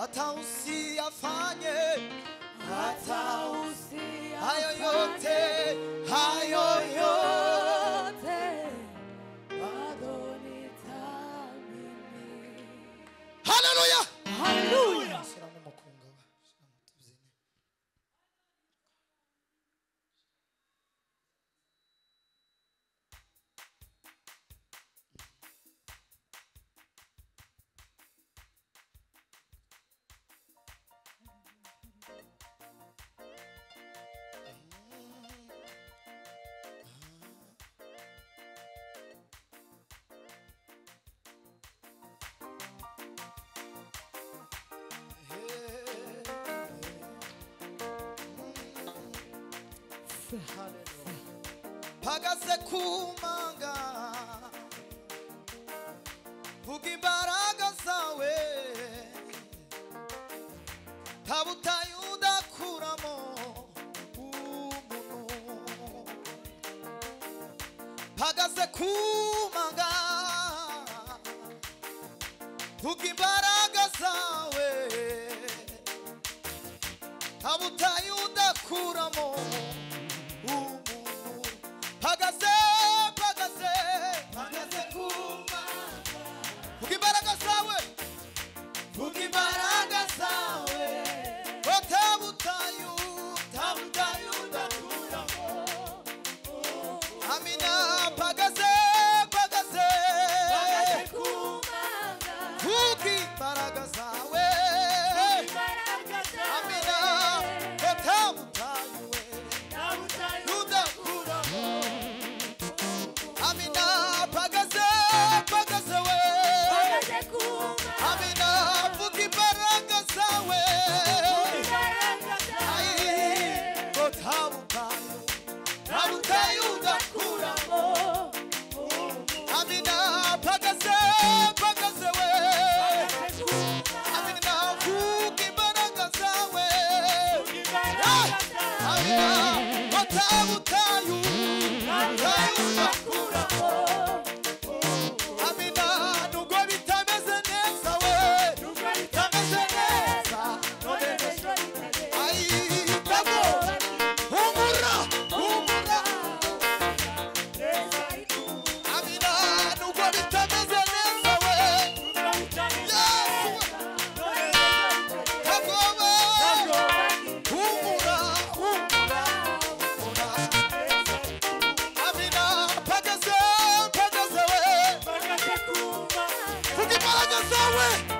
hata usiyafanye hata usiyafanye hayo yote hayo yote. phakase khumanga vuka imbaraga zawe ntaba utaye udakuramo umuntu phakase khumanga vuka imbaraga zawe ntaba utaye udakuramo Hey, Song of the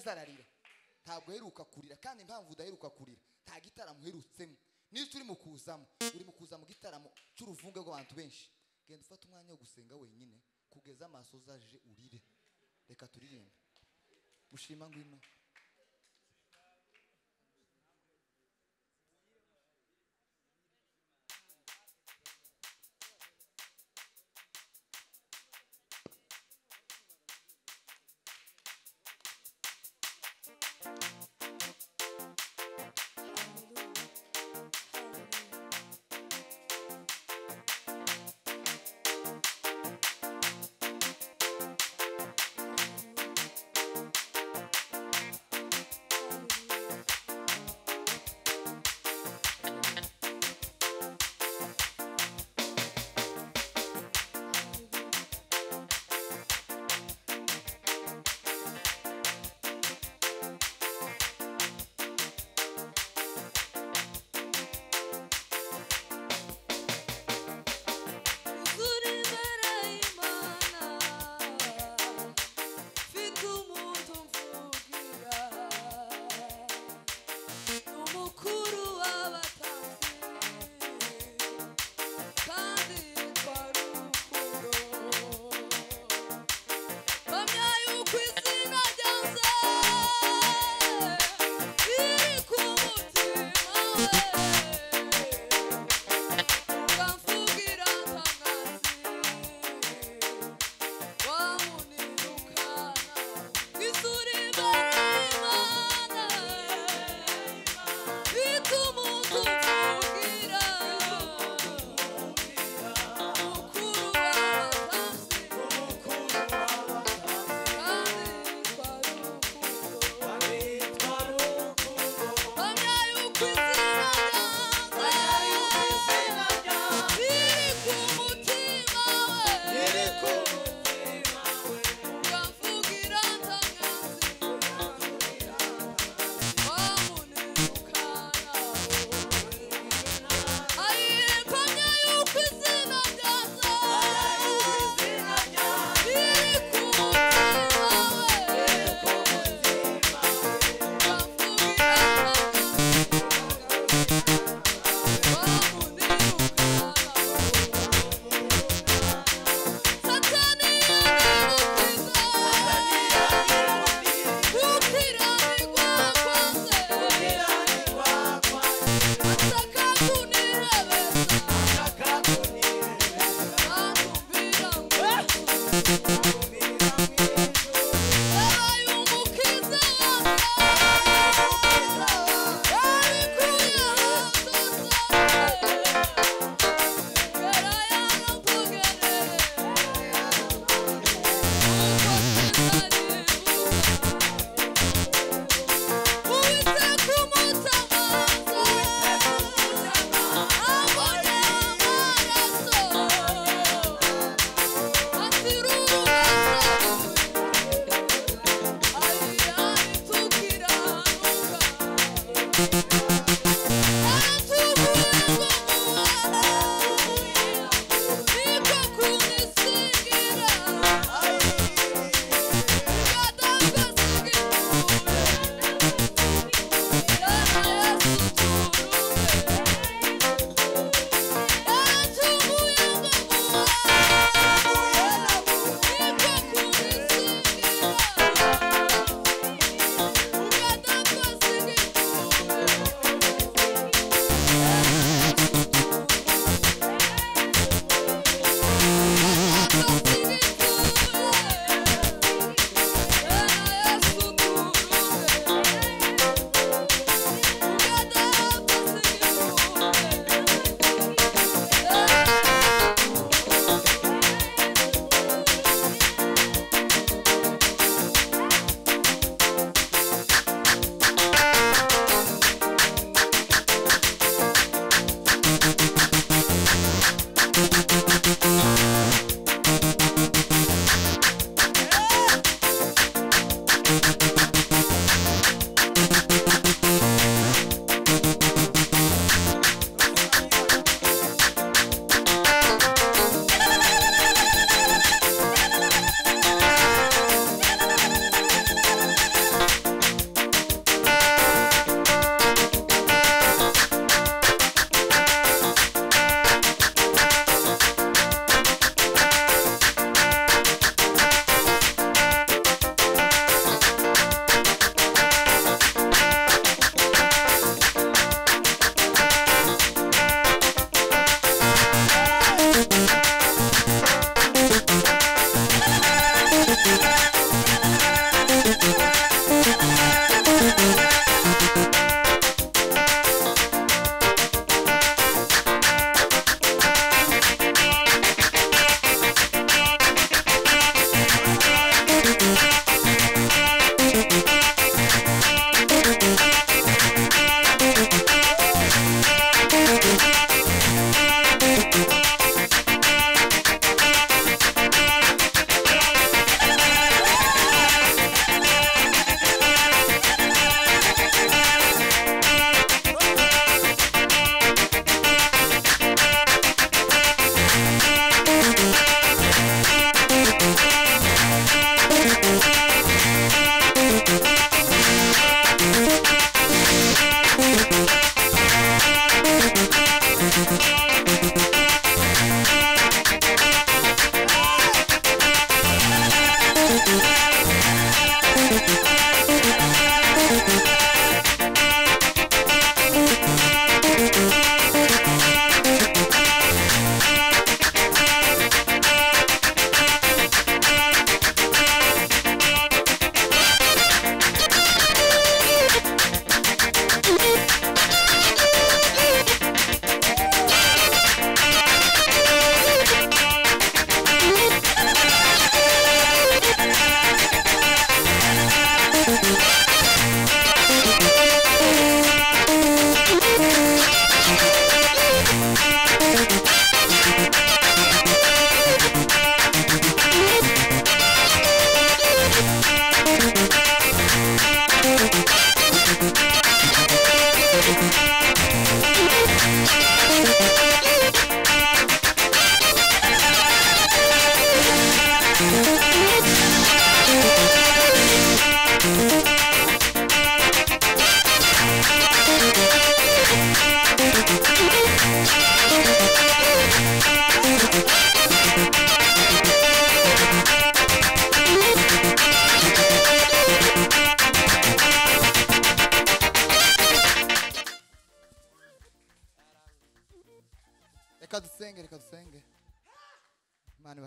zararira ntabwo uheruka kurira kandi impamvu udaheruka kurira nta gitaramo uherutsemo. Niyo turi mu kuzamo? Uri mu kuza mu gitaramo cy'uruvunge rw'abantu benshi. Genda ufate umwanya wo gusenga wenyine kugeza amaso uzaje urire. Reka turirimbe. Mushima ngwino.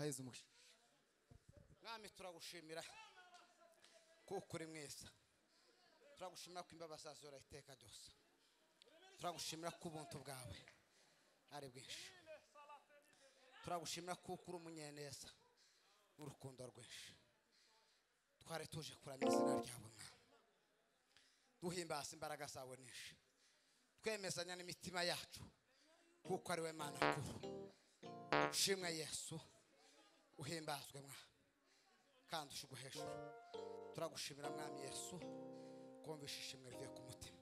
Ibaheze umugisha mwami turagushimira. Kuko uri mwiza turagushimira ko imbabazi zawe zihora iteka ryose. Turagushimira ko ubuntu bwawe. Ari bwinshi. Turagushimira kuko uri umunyeneza. N'urukundo rwinshi. Twari tuje kuramya izina ryawe mwana duhimbaza imbaraga zawe nyinshi. Twemezanya n'imitima yacu kuko ari we mana kuru ushimwe yesu. Uhimbazwe mwa. Kandi ushigwe hejuru turagushimira mwami yesu kumvisha ishimwe rivuye ku mutima.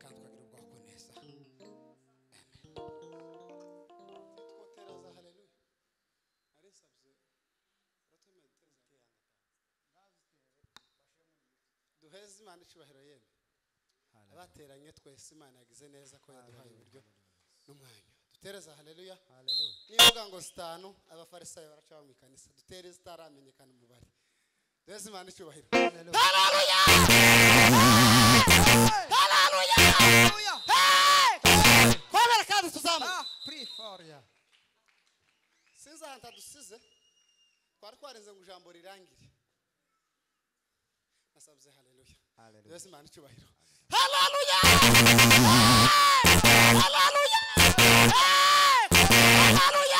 Kandi ukagira ubwoko neza. Twotereza haleluya arisabye duheze imana icyubahiro yemwe. Abateranye twese imana yagize neza ko yaduhaye uburyo n'umwanya dutereza haleluya nivuga ngo zitanu abafarisayo baraca mu ikanisa. Dutere zitaramenyekana umubare duheze imana icyubahiro. Komera kandi tuzamuka sinzi ahantu hadusize twari twarenze ngo ijambo rirangire. Nasabye haleluya duheze imana icyubahiro. Haleluya haleluya Ei! Barulho!